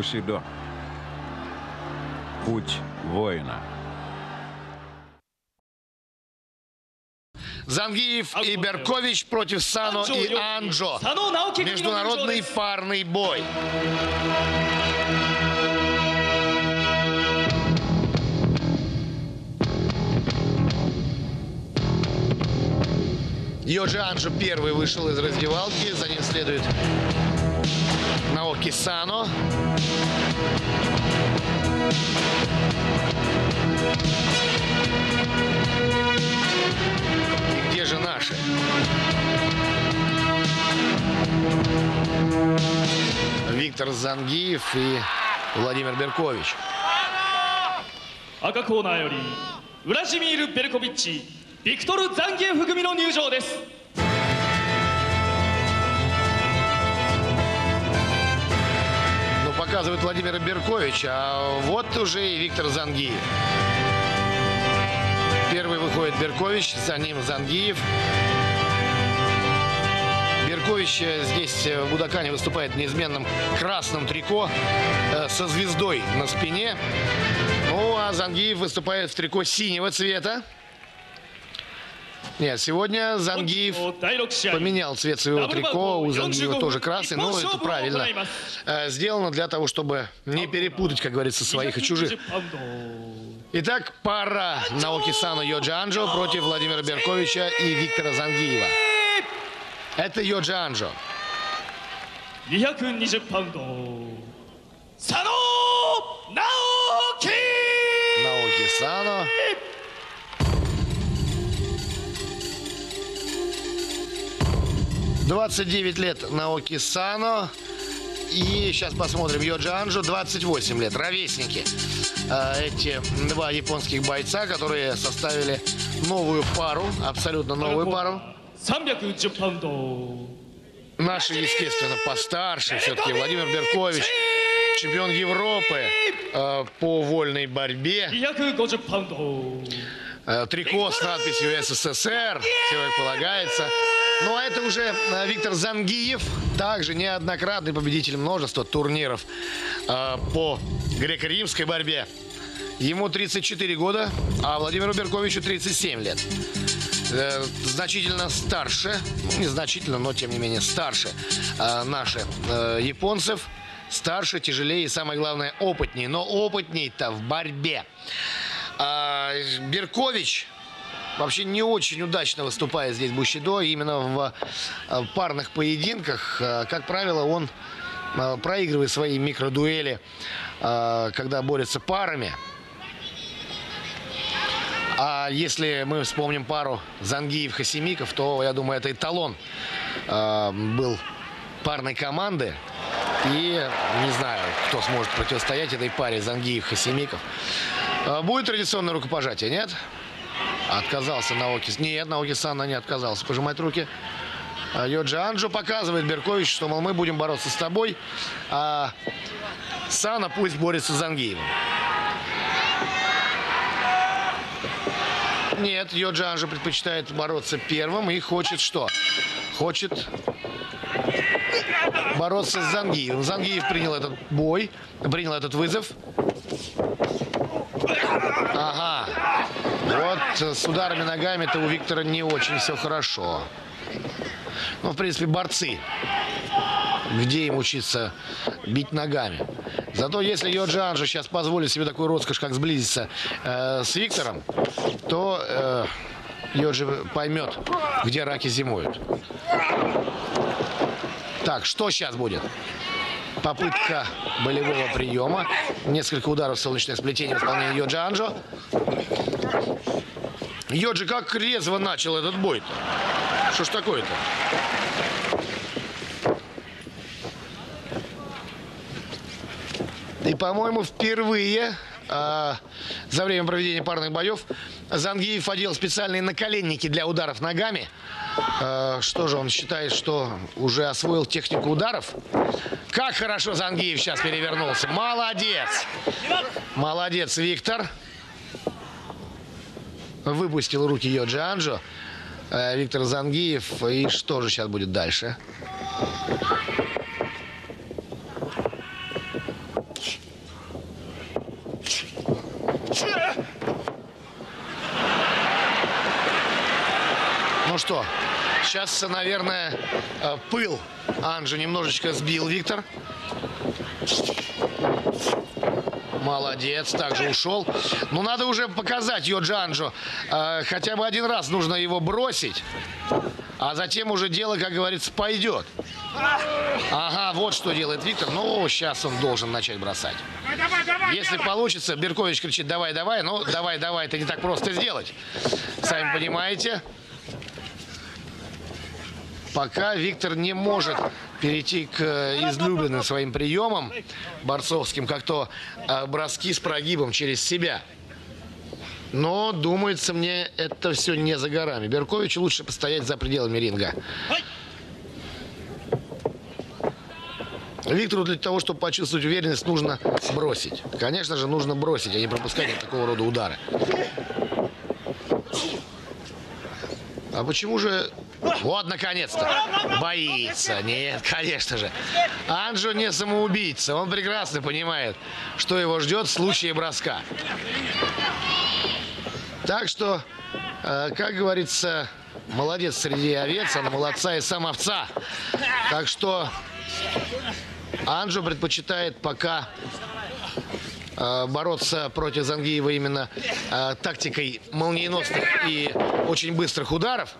Бусидо. Путь воина. Зангиев и Беркович против Сано и Анджо. Международный парный бой. Йоджи Анджо первый вышел из раздевалки, за ним следует Наоки Сано. И где же наши? Виктор Зангиев и Владимир Беркович. Акакона よりウラジミール・ベルコビッチ、ビクトル・ザンギエフ組の入場です。Показывает Владимир Беркович, а вот уже и Виктор Зангиев. Первый выходит Беркович, за ним Зангиев. Беркович э, здесь э, в Будакане выступает в неизменном красном трико э, со звездой на спине. Ну, а Зангиев выступает в трико синего цвета. Нет, сегодня Зангиев 第6試合 поменял цвет своего трико, у Зангиева тоже красный, но это правильно э, сделано для того, чтобы не перепутать, как говорится, своих и чужих. 220パウンド Итак, пара Наоки Сано Йоджи Анджо против Владимира Берковича и Виктора Зангиева. Это Йоджи Анджо. 220パウンド佐野 29 лет Наоки Сано. И сейчас посмотрим Йоджи Анжу, 28 лет, ровесники. А, эти два японских бойца, которые составили новую пару, абсолютно новую пару. Наши, естественно, постарше все-таки. Владимир Беркович, чемпион Европы а, по вольной борьбе. А, Трико с надписью СССР, все и полагается. Ну а это уже э, Виктор Зангиев, также неоднократный победитель множества турниров э, по греко-римской борьбе. Ему 34 года, а Владимиру Берковичу 37 лет. Э, значительно старше, ну, незначительно, но тем не менее старше э, наши э, японцев. Старше, тяжелее и, самое главное, опытнее. Но опытней-то в борьбе. А, Беркович вообще не очень удачно выступает здесь Бущидо. Именно в э, парных поединках, э, как правило, он э, проигрывает свои микродуэли, когда борется парами. А если мы вспомним пару Зангиев-Хасимиков, то, я думаю, это эталон был парной команды. И не знаю, кто сможет противостоять этой паре Зангиев-Хасимиков. Будет традиционное рукопожатие, нет? Отказался Наоки. Нет, Наоки Сана не отказался пожимать руки. А Йоджи Анджо показывает Беркович, что, мол, мы будем бороться с тобой, а Сана пусть борется с Зангиевым. Нет, Йоджи Анджо предпочитает бороться первым и хочет что? Хочет бороться с Зангиевым. Зангиев принял этот бой, принял этот вызов. Ага. Вот э, с ударами ногами-то у Виктора не очень все хорошо. Ну, в принципе, борцы. Где им учиться бить ногами? Зато если Йоджи Анджо сейчас позволит себе такую роскошь, как сблизиться э, с Виктором, то э, Йоджи поймет, где раки зимуют. Так, что сейчас будет? Попытка болевого приема. Несколько ударов солнечное сплетение в исполнении Йоджи Анджо. Йоджи как резво начал этот бой-то. Что ж такое-то? И, по-моему, впервые а, за время проведения парных боев Зангиев одел специальные наколенники для ударов ногами. А, что же, он считает, что уже освоил технику ударов? Как хорошо Зангиев сейчас перевернулся. Молодец! Молодец, Виктор. Выпустил руки Йоджи Анджо. Э, Виктор Зангиев. И что же сейчас будет дальше? Ну что, сейчас, наверное, э, пыл Анжи немножечко сбил Виктор. Молодец, также ушел. Ну, надо уже показать Йоджи Анжо. Э, хотя бы один раз нужно его бросить. А затем уже дело, как говорится, пойдет. Ага, вот что делает Виктор. Ну, сейчас он должен начать бросать. Если получится, Беркович кричит, давай, давай. Ну, давай, давай, это не так просто сделать. Сами понимаете. Пока Виктор не может перейти к э, излюбленным своим приемам борцовским, как то э, броски с прогибом через себя. Но, думается мне, это все не за горами. Берковичу лучше постоять за пределами ринга. Виктору для того, чтобы почувствовать уверенность, нужно бросить. Конечно же, нужно бросить, а не пропускать такого рода удары. А почему же... Вот, наконец-то. Боится. Нет, конечно же. Анжо не самоубийца. Он прекрасно понимает, что его ждет в случае броска. Так что, э, как говорится, молодец среди овец, а на молодца и сам овца. Так что Анжо предпочитает пока э, бороться против Зангиева именно э, тактикой молниеносных и очень быстрых ударов.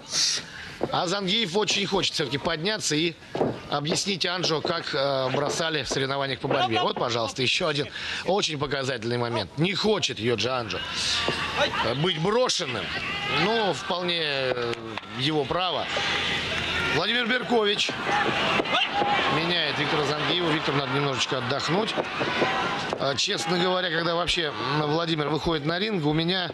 А Зангиев очень хочет все-таки подняться и объяснить Анжо, как э, бросали в соревнованиях по борьбе. Вот, пожалуйста, еще один очень показательный момент. Не хочет Йоджи Анжо быть брошенным. Ну, вполне э, его право. Владимир Беркович меняет Виктора Зангиева. Виктор надо немножечко отдохнуть. А, Честно говоря, когда вообще Владимир выходит на ринг, у меня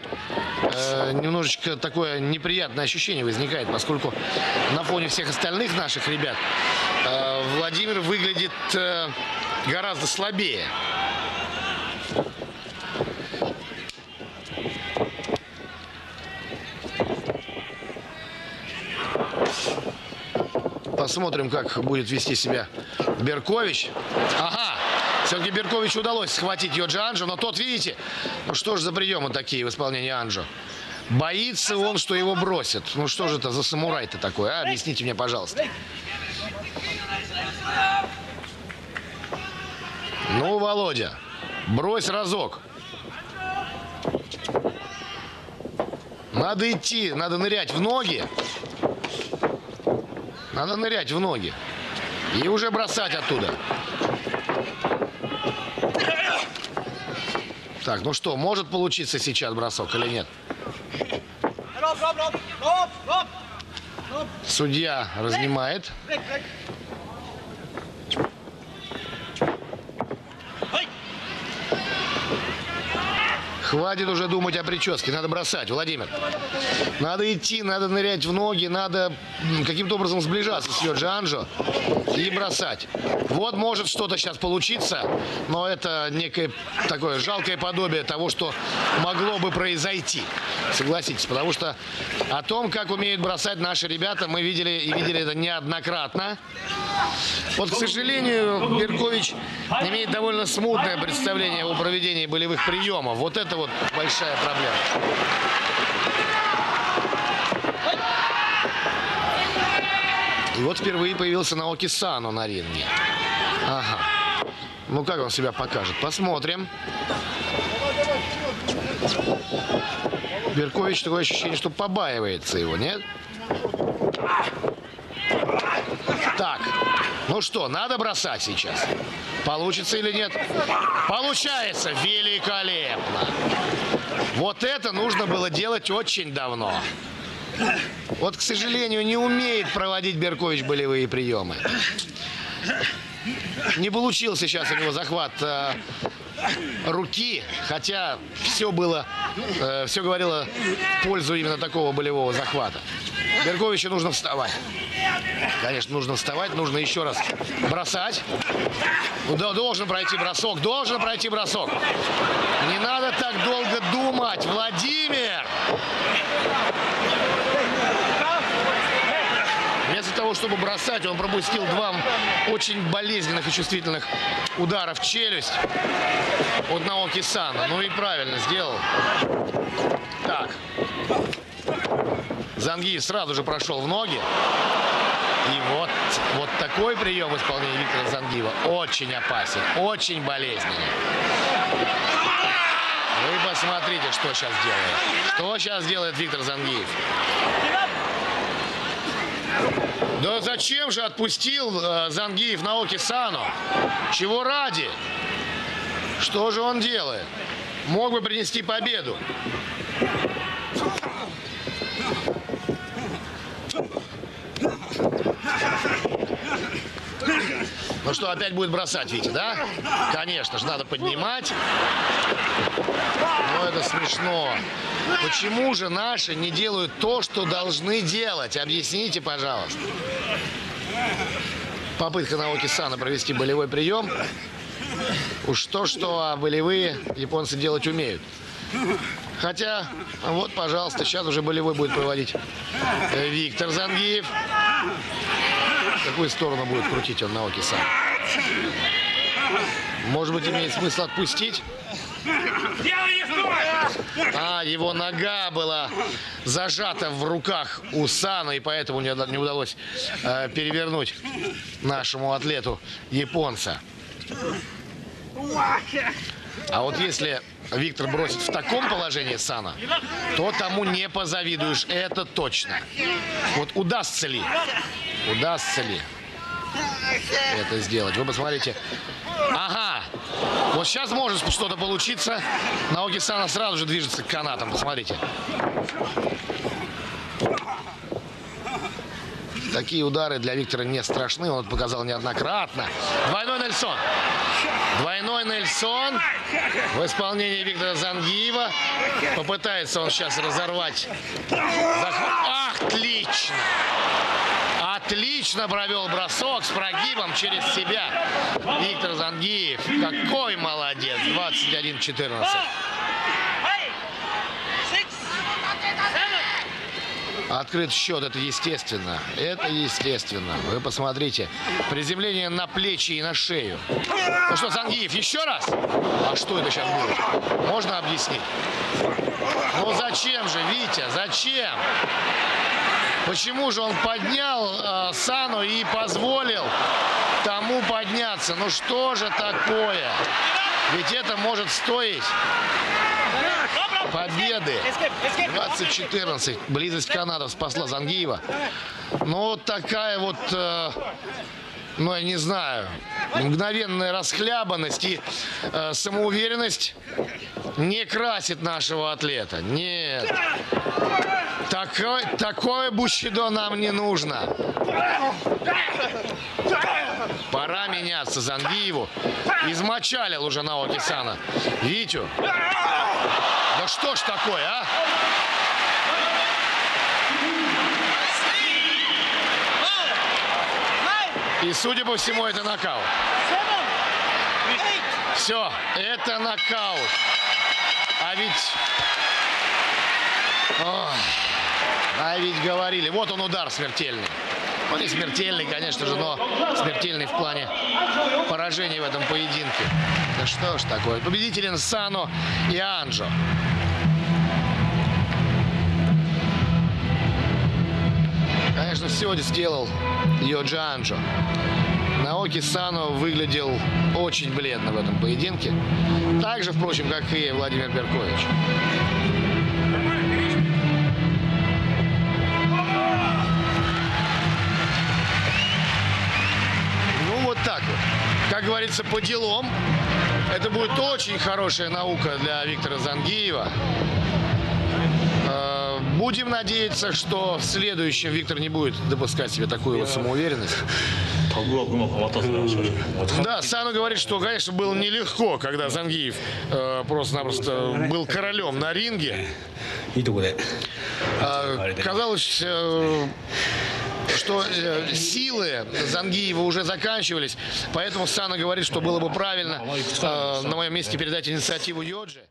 э, немножечко такое неприятное ощущение возникает, поскольку на фоне всех остальных наших ребят э, Владимир выглядит э, гораздо слабее. Посмотрим, как будет вести себя Беркович. Ага, все-таки Беркович удалось схватить Йоджи Анжо, но тот, видите, ну что же за приемы такие в исполнении Анжо? Боится он, что его бросят. Ну что же это за самурай-то такой, а? Объясните мне, пожалуйста. Ну, Володя, брось разок. Надо идти, надо нырять в ноги. Надо нырять в ноги. И уже бросать оттуда. Так, ну что, может получиться сейчас бросок или нет? Судья разнимает. Хватит уже думать о прическе, надо бросать, Владимир. Надо идти, надо нырять в ноги, надо каким-то образом сближаться с Йоджи Анжо и бросать. Вот может что-то сейчас получиться, но это некое такое жалкое подобие того, что могло бы произойти. Согласитесь, потому что о том, как умеют бросать наши ребята, мы видели и видели это неоднократно. Вот, к сожалению, Беркович имеет довольно смутное представление о проведении болевых приемов. Вот это вот большая проблема. И вот впервые появился Наоки Сано на ринге. Ага. Ну, как он себя покажет? Посмотрим. Беркович такое ощущение, что побаивается его, нет? Так, ну что, надо бросать сейчас. Получится или нет? Получается! Великолепно! Вот это нужно было делать очень давно. Вот, к сожалению, не умеет проводить Беркович болевые приемы. Не получился сейчас у него захват э, руки, хотя все было, э, все говорило в пользу именно такого болевого захвата. Берковичу нужно вставать. Конечно, нужно вставать, нужно еще раз бросать. Ну, Должен пройти бросок, должен пройти бросок. Не надо так долго думать, Владимир! Того, чтобы бросать, он пропустил два очень болезненных и чувствительных удара в челюсть от Наоки Сана. Ну и правильно сделал. Так. Зангиев сразу же прошел в ноги. И вот, вот такой прием в исполнении Виктора Зангиева очень опасен, очень болезненный. Вы посмотрите, что сейчас делает. Что сейчас делает Виктор Зангиев. Да зачем же отпустил э, Зангиев Наоки Сану? Чего ради? Что же он делает? Мог бы принести победу. Ну что, опять будет бросать, Витя, да? Конечно же, надо поднимать. Но это смешно. Почему же наши не делают то, что должны делать? Объясните, пожалуйста. Попытка Наоки Сана провести болевой прием. Уж то-что, а болевые японцы делать умеют. Хотя, вот, пожалуйста, сейчас уже болевой будет проводить э, Виктор Зангиев. В какую сторону будет крутить он Наоки Сан? Может быть, имеет смысл отпустить? А, его нога была зажата в руках у Сана, и поэтому не, не удалось э, перевернуть нашему атлету японца. А вот если Виктор бросит в таком положении Сана, то тому не позавидуешь, это точно. Вот удастся ли, удастся ли это сделать? Вы посмотрите. Ага, вот сейчас может что-то получиться. Наоки Сана сразу же движется к канатам, посмотрите. Такие удары для Виктора не страшны, он показал неоднократно. Двойной Нельсон. Двойной Нельсон в исполнении Виктора Зангиева. Попытается он сейчас разорвать. Отлично! Отлично провел бросок с прогибом через себя. Виктор Зангиев. Какой молодец. 21-14. Открыт счет, это естественно. Это естественно. Вы посмотрите. Приземление на плечи и на шею. Ну что, Сангиев, еще раз? А что это сейчас будет? Можно объяснить? Ну зачем же, Витя, зачем? Почему же он поднял э, Сану и позволил тому подняться? Ну что же такое? Ведь это может стоить победы. 20-14. Близость канадов спасла Зангиева. Ну, вот такая вот, э, ну, я не знаю, мгновенная расхлябанность и э, самоуверенность не красит нашего атлета. Нет. Такое, такое бущидо нам не нужно. Пора меняться Зангиеву. Измочалил уже Наоки Сана. Витю. Что ж такое, а? И, судя по всему, это нокаут. Все, это нокаут. А ведь... Ой, а ведь говорили. Вот он удар смертельный. Он не смертельный, конечно же, но смертельный в плане поражений в этом поединке. Да что ж такое. Победителен Сано и Анжо. Конечно, сегодня сделал Йоджи Анжо. Наоки Сано выглядел очень бледно в этом поединке. Так же, впрочем, как и Владимир Беркович. Ну, вот так вот. Как говорится, по делам. Это будет очень хорошая наука для Виктора Зангиева. Будем надеяться, что в следующем Виктор не будет допускать себе такую вот самоуверенность. Да, Сану говорит, что, конечно, было нелегко, когда Зангиев э, просто-напросто был королем на ринге. Э, казалось, э, что э, силы Зангиева уже заканчивались, поэтому Сана говорит, что было бы правильно э, на моем месте передать инициативу Йоджи.